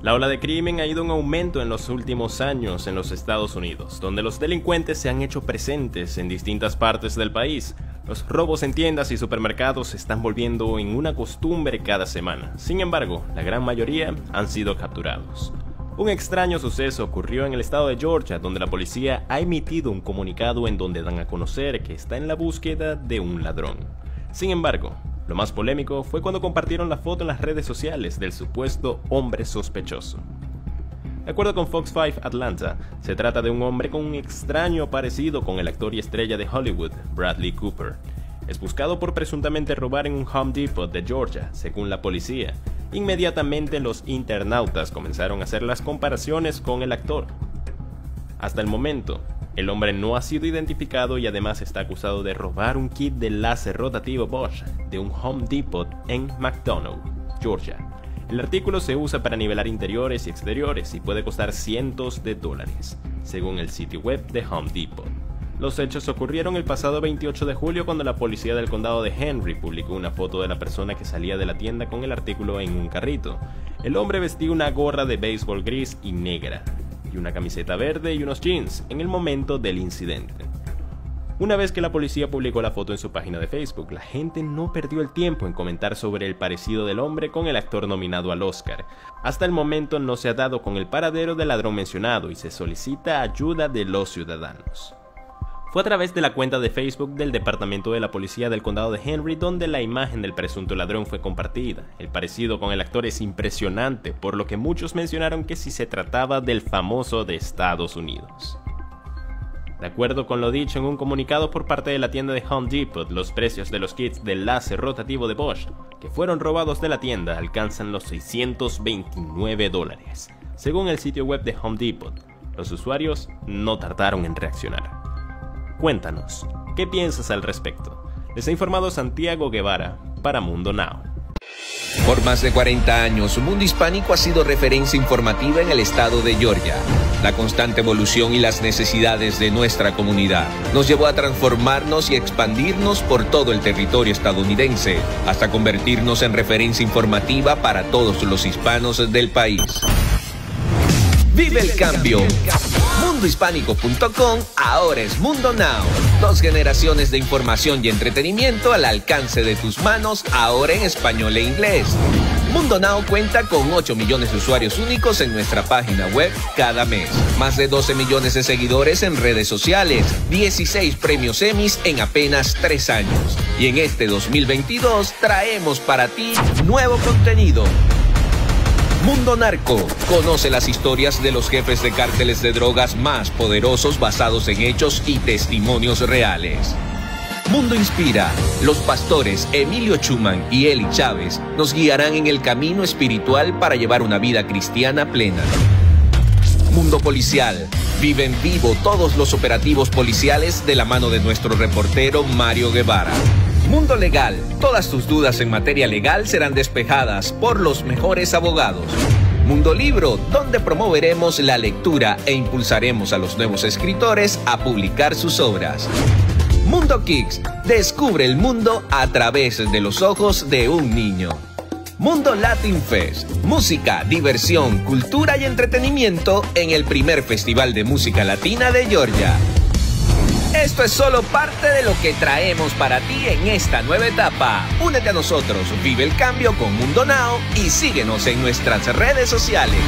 La ola de crimen ha ido en aumento en los últimos años en los Estados Unidos, donde los delincuentes se han hecho presentes en distintas partes del país. Los robos en tiendas y supermercados se están volviendo en una costumbre cada semana. Sin embargo, la gran mayoría han sido capturados. Un extraño suceso ocurrió en el estado de Georgia, donde la policía ha emitido un comunicado en donde dan a conocer que está en la búsqueda de un ladrón. Sin embargo, lo más polémico fue cuando compartieron la foto en las redes sociales del supuesto hombre sospechoso. De acuerdo con Fox 5 Atlanta, se trata de un hombre con un extraño parecido con el actor y estrella de Hollywood, Bradley Cooper. Es buscado por presuntamente robar en un Home Depot de Georgia, según la policía. Inmediatamente los internautas comenzaron a hacer las comparaciones con el actor. Hasta el momento, el hombre no ha sido identificado y además está acusado de robar un kit de láser rotativo Bosch de un Home Depot en McDonough, Georgia. El artículo se usa para nivelar interiores y exteriores y puede costar cientos de dólares, según el sitio web de Home Depot. Los hechos ocurrieron el pasado 28 de julio cuando la policía del condado de Henry publicó una foto de la persona que salía de la tienda con el artículo en un carrito. El hombre vestía una gorra de béisbol gris y negra, y una camiseta verde y unos jeans en el momento del incidente. Una vez que la policía publicó la foto en su página de Facebook, la gente no perdió el tiempo en comentar sobre el parecido del hombre con el actor nominado al Oscar. Hasta el momento no se ha dado con el paradero del ladrón mencionado y se solicita ayuda de los ciudadanos. Fue a través de la cuenta de Facebook del Departamento de la Policía del Condado de Henry donde la imagen del presunto ladrón fue compartida. El parecido con el actor es impresionante, por lo que muchos mencionaron que si se trataba del famoso de Estados Unidos. De acuerdo con lo dicho en un comunicado por parte de la tienda de Home Depot, los precios de los kits de láser rotativo de Bosch que fueron robados de la tienda alcanzan los 629 dólares. Según el sitio web de Home Depot, los usuarios no tardaron en reaccionar. Cuéntanos, ¿qué piensas al respecto? Les ha informado Santiago Guevara para Mundo Now. Por más de 40 años, Mundo Hispánico ha sido referencia informativa en el estado de Georgia. La constante evolución y las necesidades de nuestra comunidad nos llevó a transformarnos y expandirnos por todo el territorio estadounidense, hasta convertirnos en referencia informativa para todos los hispanos del país. ¡Vive el cambio! mundohispánico.com ahora es Mundo Now. Dos generaciones de información y entretenimiento al alcance de tus manos, ahora en español e inglés. Mundo Now cuenta con 8 millones de usuarios únicos en nuestra página web cada mes. Más de 12 millones de seguidores en redes sociales. 16 premios Emmys en apenas 3 años. Y en este 2022 traemos para ti nuevo contenido Mundo Narco. Conoce las historias de los jefes de cárteles de drogas más poderosos basados en hechos y testimonios reales. Mundo Inspira. Los pastores Emilio Chuman y Eli Chávez nos guiarán en el camino espiritual para llevar una vida cristiana plena. Mundo Policial. Viven vivo todos los operativos policiales de la mano de nuestro reportero Mario Guevara. Mundo Legal. Todas tus dudas en materia legal serán despejadas por los mejores abogados. Mundo Libro, donde promoveremos la lectura e impulsaremos a los nuevos escritores a publicar sus obras. Mundo Kicks, descubre el mundo a través de los ojos de un niño. Mundo Latin Fest, música, diversión, cultura y entretenimiento en el primer festival de música latina de Georgia. Esto es solo parte de lo que traemos para ti en esta nueva etapa. Únete a nosotros, vive el cambio con Mundo Now y síguenos en nuestras redes sociales.